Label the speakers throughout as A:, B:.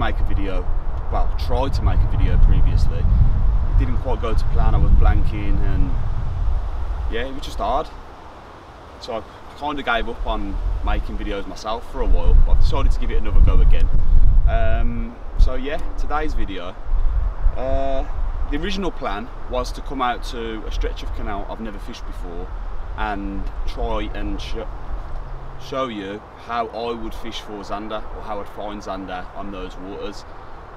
A: make a video, well, tried to make a video previously, it didn't quite go to plan. I was blanking, and yeah, it was just hard. So I kind of gave up on making videos myself for a while. But I've decided to give it another go again. Um, so yeah, today's video. Uh, the original plan was to come out to a stretch of canal I've never fished before and try and show you how I would fish for zander or how I'd find zander on those waters.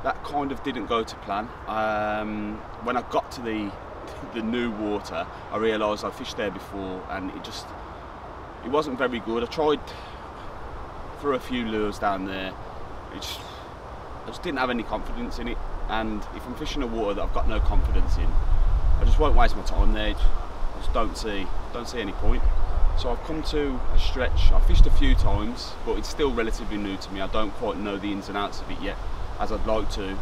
A: That kind of didn't go to plan. Um, when I got to the the new water, I realised I fished there before and it just it wasn't very good. I tried for a few lures down there. Just, I just didn't have any confidence in it. And if I'm fishing a water that I've got no confidence in, I just won't waste my time there. I just don't see don't see any point. So I've come to a stretch. I've fished a few times, but it's still relatively new to me. I don't quite know the ins and outs of it yet, as I'd like to.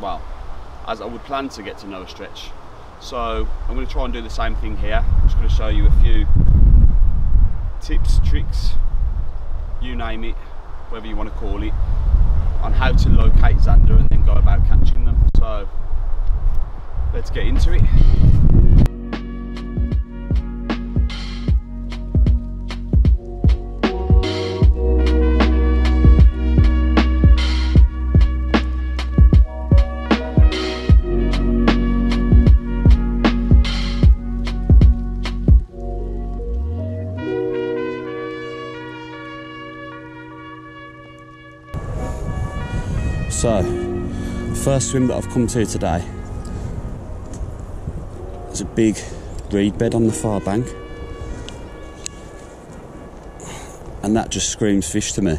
A: Well, as I would plan to get to know a stretch. So I'm going to try and do the same thing here. I'm just going to show you a few tips, tricks, you name it, whatever you want to call it, on how to locate zander and then go about catching them. So let's get into it. First swim that I've come to today. There's a big reed bed on the far bank. And that just screams fish to me.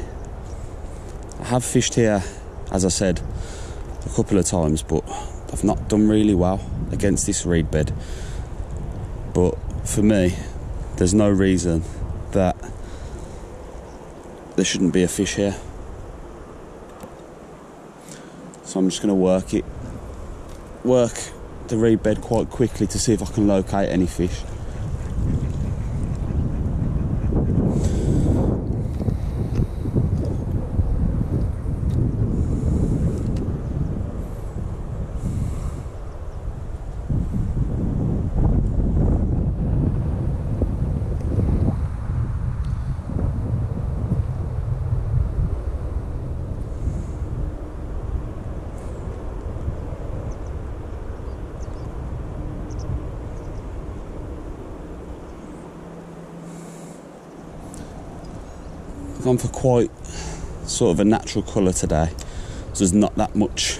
A: I have fished here, as I said, a couple of times, but I've not done really well against this reed bed. But for me, there's no reason that there shouldn't be a fish here. So I'm just going to work it, work the reed bed quite quickly to see if I can locate any fish. Gone for quite sort of a natural colour today. So there's not that much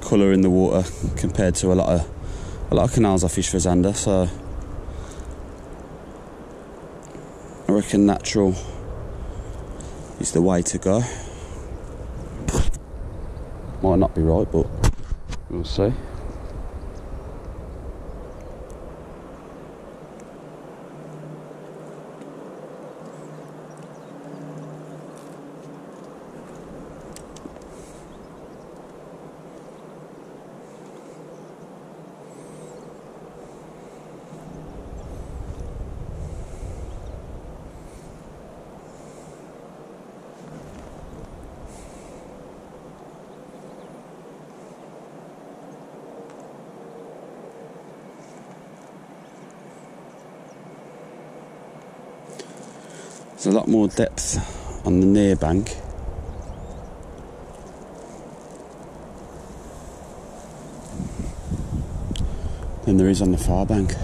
A: colour in the water compared to a lot of a lot of canals I fish for zander. So I reckon natural is the way to go. Might not be right, but we'll see. There's a lot more depth on the near bank. than there is on the far bank.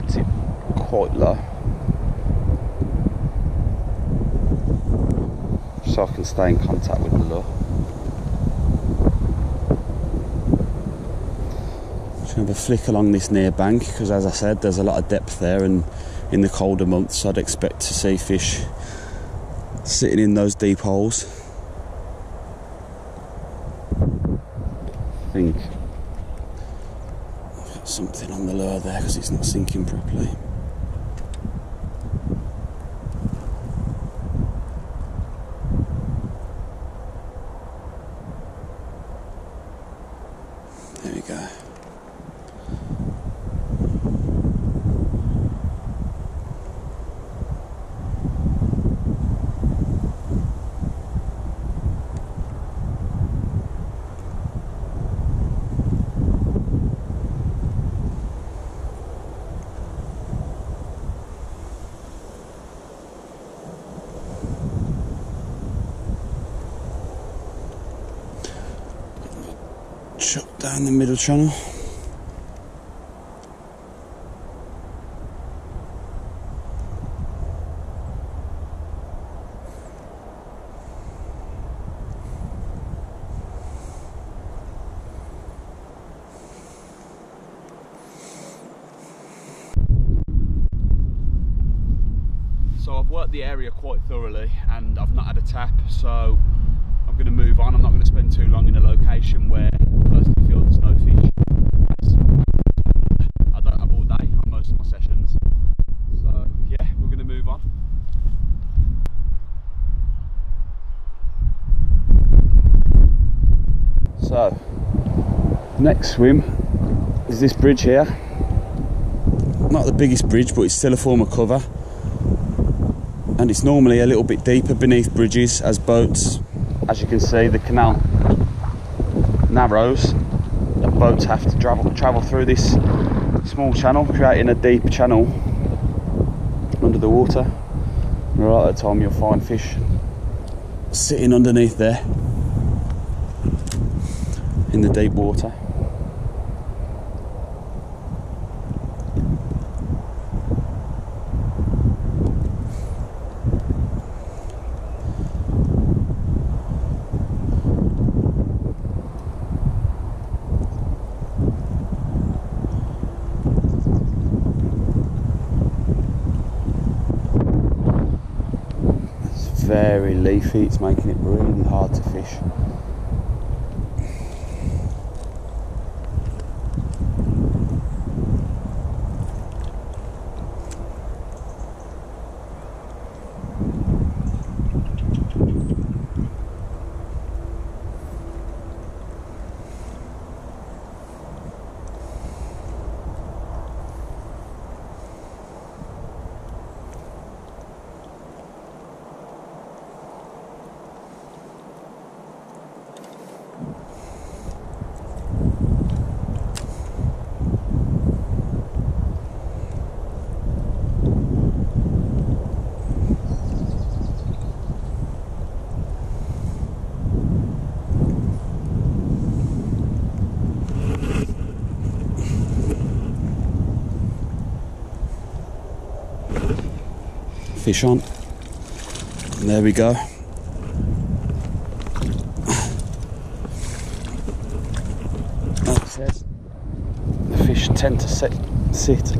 A: floods it quite low. So I can stay in contact with the lure. Just going to have a flick along this near bank because as I said there's a lot of depth there and in the colder months I'd expect to see fish sitting in those deep holes. Sinking properly. There we go. Down the middle channel. So I've worked the area quite thoroughly and I've not had a tap so I'm going to move on. I'm not going to spend too long in a location where I personally feel there's no fish. I don't have all day on most of my sessions. So yeah, we're going to move on. So, next swim is this bridge here. Not the biggest bridge, but it's still a form of cover. And it's normally a little bit deeper beneath bridges as boats as you can see the canal narrows and boats have to travel travel through this small channel creating a deep channel under the water. And a lot of the time you'll find fish sitting underneath there in the deep water It's very leafy, it's making it really hard to fish. Fish on. And there we go. The fish tend to sit, sit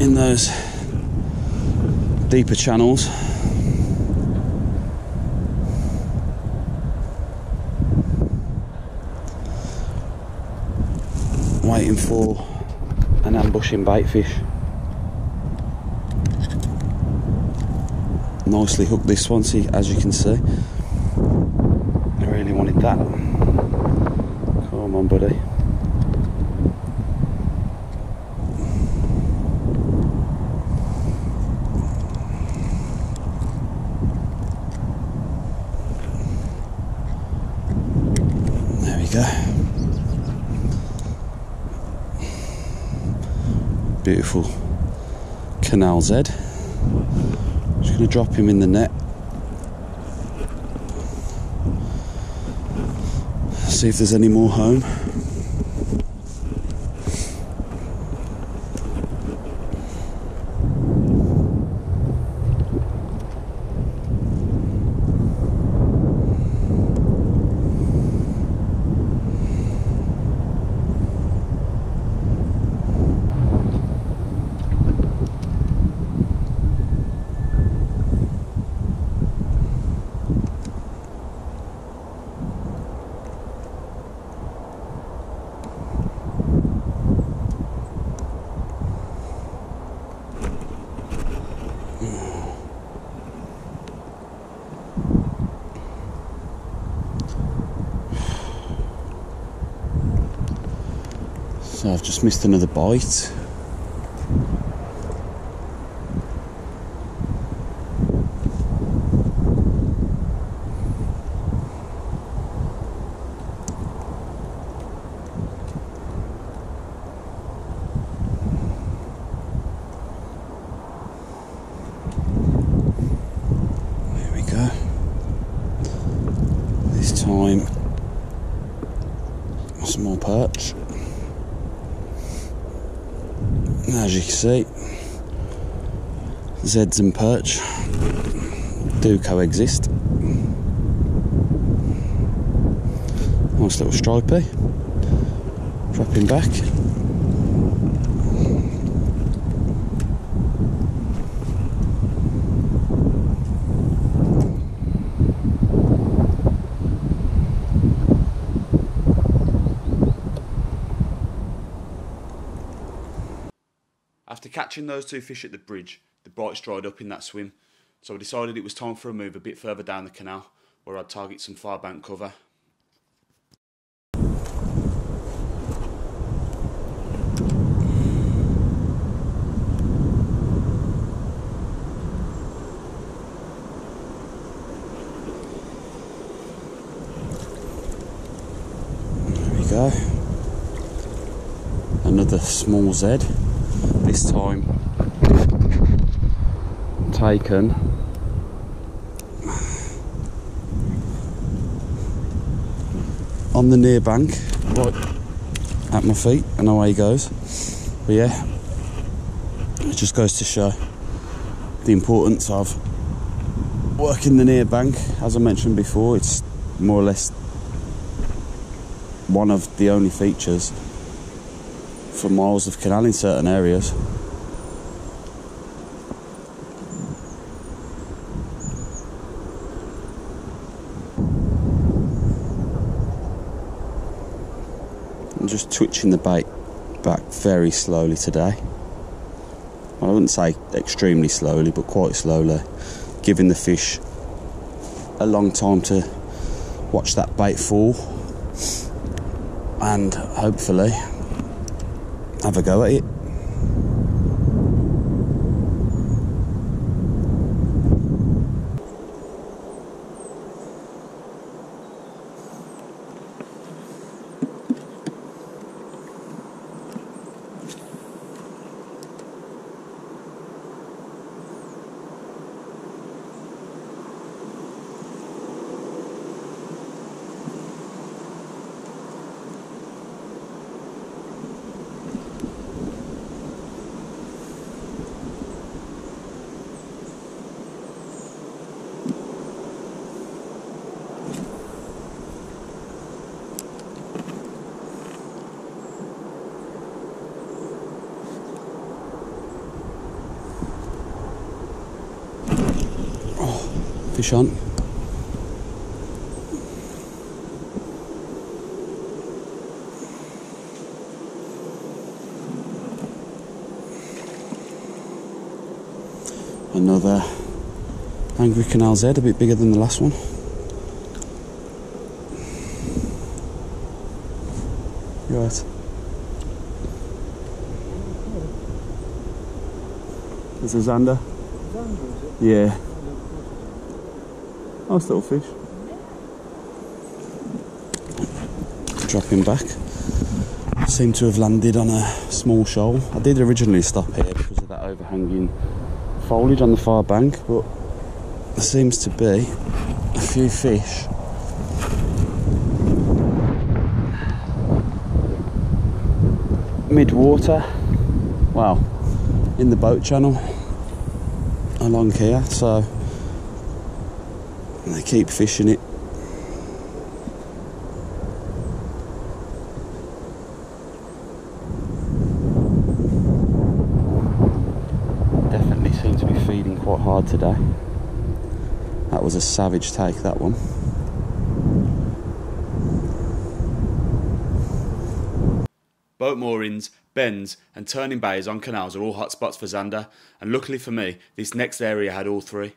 A: in those deeper channels. Waiting for an ambushing bait fish. Nicely hooked this one, see as you can see. I really wanted that. Come on, buddy. There we go. Beautiful Canal Z. Just going to drop him in the net. See if there's any more home. I've just missed another bite. This time, some more perch. As you can see, Zeds and perch do coexist. Nice little stripey. Dropping back. After catching those two fish at the bridge, the bites dried up in that swim, so I decided it was time for a move a bit further down the canal, where I'd target some far bank cover. There we go. Another small Z this time. Taken. On the near bank. Right. At my feet and away he goes. But yeah it just goes to show the importance of working the near bank. As I mentioned before it's more or less one of the only features for miles of canal in certain areas. I'm just twitching the bait back very slowly today. I wouldn't say extremely slowly, but quite slowly, giving the fish a long time to watch that bait fall and hopefully have a go at it. Fish on. Another Angry Canal Z, a bit bigger than the last one. Right. There's a Zander. Yeah. Nice little fish. Dropping back. Seem to have landed on a small shoal. I did originally stop here because of that overhanging foliage on the far bank, but there seems to be a few fish. Mid water, well, in the boat channel along here, so they keep fishing it. Definitely seem to be feeding quite hard today. That was a savage take, that one. Boat moorings, bends, and turning bays on canals are all hotspots for Zander, and luckily for me, this next area had all three.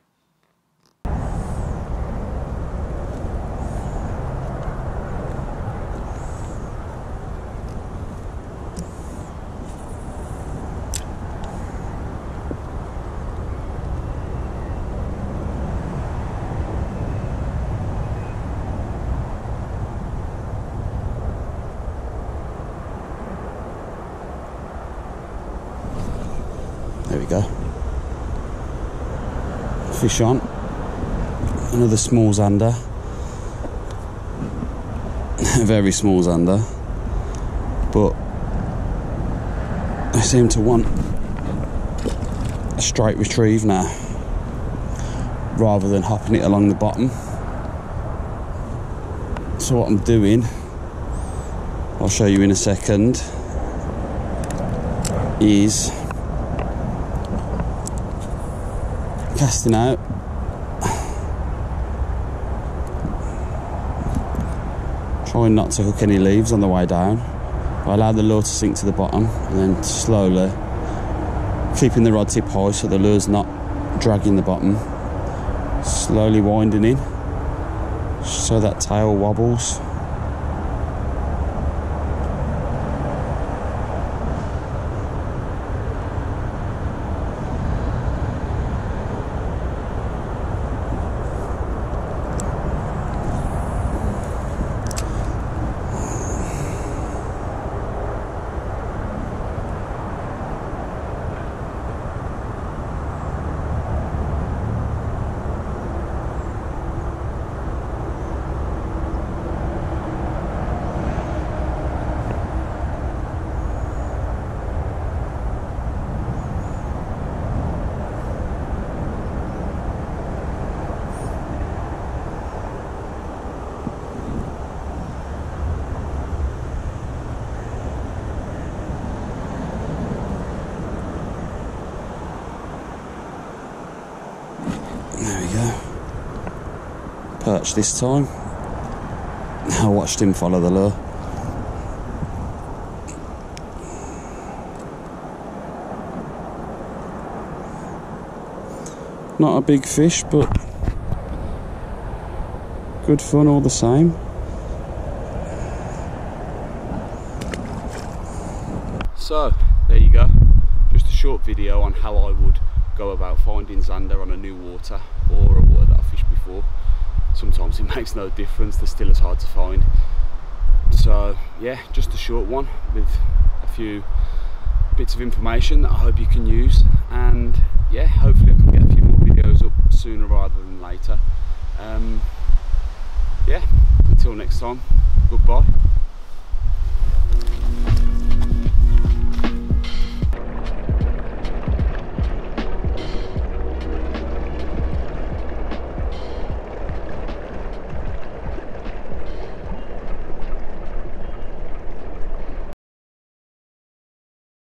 A: Fish on. Another small zander. Very small zander. But I seem to want a straight retrieve now rather than hopping it along the bottom. So what I'm doing, I'll show you in a second, is casting out. Trying not to hook any leaves on the way down. I allow the lure to sink to the bottom and then slowly keeping the rod tip high so the lure's not dragging the bottom. Slowly winding in so that tail wobbles perch this time. I watched him follow the lure. Not a big fish, but good fun all the same. So, there you go. Just a short video on how I would go about finding zander on a new water or a water that I fished before. Sometimes it makes no difference they're still as hard to find. So yeah just a short one with a few bits of information that I hope you can use. And yeah hopefully I can get a few more videos up sooner rather than later. Um, yeah until next time goodbye